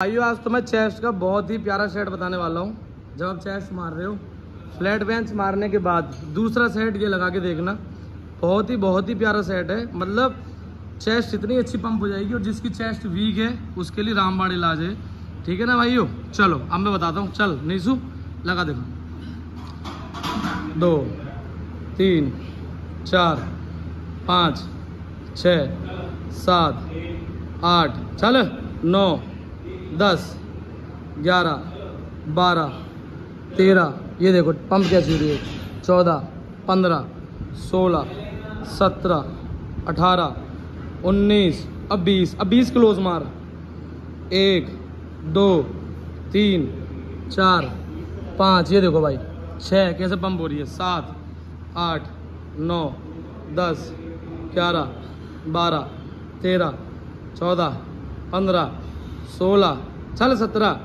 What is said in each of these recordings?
भाइयों, आज तो मैं चेस्ट का बहुत ही प्यारा सेट बताने वाला हूँ। जब आप चेस्ट मार रहे हो, फ्लैट बेंच मारने के बाद दूसरा सेट ये लगा के देखना। बहुत ही बहुत ही प्यारा सेट है। मतलब चेस्ट इतनी अच्छी पंप हो जाएगी और जिसकी चेस्ट वीक है, उसके लिए रामबाण इलाज है। ठीक है ना भाइयों? चलो, अब मैं बताता हूँ। चल, नीसू, लगा देखो। दो, तीन, चार, पाँच, छ, सात, आठ। चल, नौ दस, ग्यारह, बारह, तेरह, ये देखो पंप कैसी हो रही है? चौदह, पंद्रह, सोलह, सत्रह, अठारह, उन्नीस, अब बीस अब बीस क्लोज मार। एक, दो, तीन, चार, पाँच, ये देखो भाई छः कैसे पंप हो रही है? सात, आठ, नौ, दस, ग्यारह, बारह, तेरह, चौदह, पंद्रह सोलह चल सत्रह,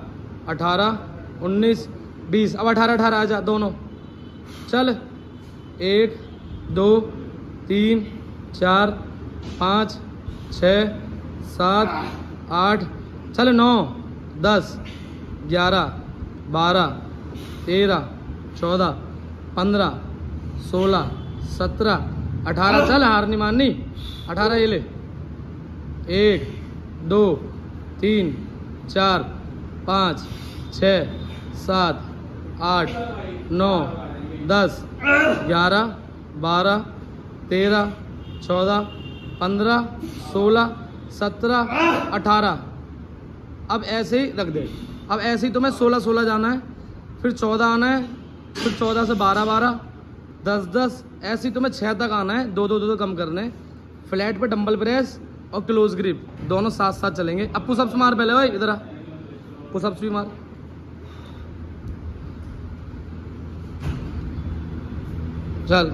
अठारह, उन्नीस, बीस। अब अठारह अठारह, आ जा, दोनों। चल एक, दो, तीन, चार, पाँच छ सात, आठ चल नौ, दस, ग्यारह, बारह, तेरह, चौदह, पंद्रह, सोलह, सत्रह, अठारह। चल हार नहीं माननी। अठारह ये ले। एक, दो तीन, चार, पाँच, छ, सात, आठ, नौ, दस, ग्यारह, बारह, तेरह, चौदह, पंद्रह, सोलह, सत्रह, अठारह अब ऐसे ही रख दे अब ऐसे ही तो मैं सोलह सोलह जाना है, फिर चौदह आना है, फिर चौदह से बारह बारह, दस दस, ऐसे ही तो मैं छः तक आना है, दो दो दो दो कम करने। फ्लैट पे डंबल प्रेस और क्लोज ग्रिप दोनों साथ साथ चलेंगे। अब पुशअप्स मार पहले भाई, इधर आ। पुशअप्स भी मार। चल।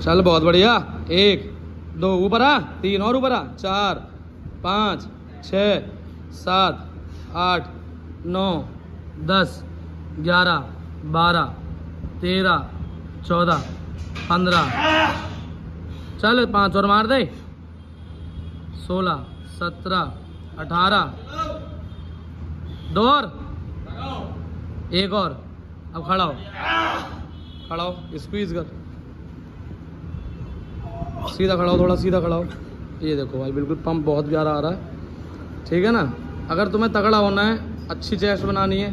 चल, बहुत बढ़िया। एक, दो, ऊपर आ। तीन और ऊपर आ। चार, पाँच, छ, सात, आठ, नौ, दस, ग्यारह, बारह, तेरह, चौदह, पंद्रह चल पाँच और मार दे। सोलह, सत्रह, अठारह। दो और। एक और। अब खड़ा हो। खड़ा हो। स्क्वीज कर। सीधा खड़ा हो, थोड़ा सीधा खड़ा हो। ये देखो भाई, बिल्कुल पंप बहुत प्यारा आ रहा है। ठीक है ना? अगर तुम्हें तगड़ा होना है, अच्छी चेस्ट बनानी है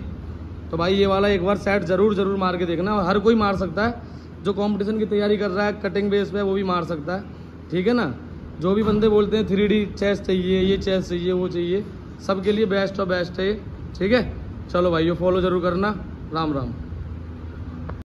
तो भाई ये वाला एक बार सेट ज़रूर ज़रूर मार के देखना। हर कोई मार सकता है। जो कंपटीशन की तैयारी कर रहा है कटिंग बेस पे वो भी मार सकता है। ठीक है ना? जो भी बंदे बोलते हैं थ्री डी चेस चाहिए, ये चेस चाहिए, वो चाहिए, सबके लिए बेस्ट और बेस्ट है ठीक है? चलो भाई ये फॉलो ज़रूर करना। राम राम।